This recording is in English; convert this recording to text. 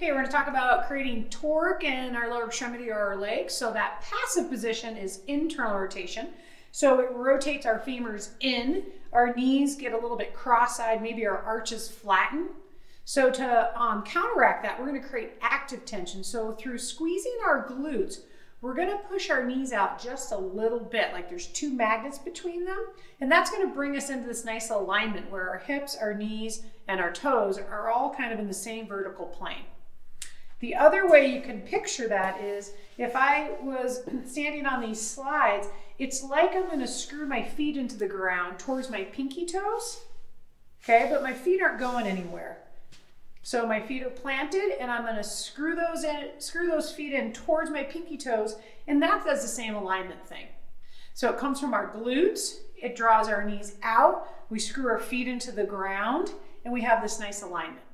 Okay, we're going to talk about creating torque in our lower extremity or our legs. So that passive position is internal rotation. So it rotates our femurs in, our knees get a little bit cross-eyed, maybe our arches flatten. So to um, counteract that, we're going to create active tension. So through squeezing our glutes, we're going to push our knees out just a little bit, like there's two magnets between them. And that's going to bring us into this nice alignment where our hips, our knees, and our toes are all kind of in the same vertical plane. The other way you can picture that is if I was standing on these slides, it's like I'm gonna screw my feet into the ground towards my pinky toes, okay? But my feet aren't going anywhere. So my feet are planted and I'm gonna screw those in, screw those feet in towards my pinky toes, and that does the same alignment thing. So it comes from our glutes, it draws our knees out, we screw our feet into the ground, and we have this nice alignment.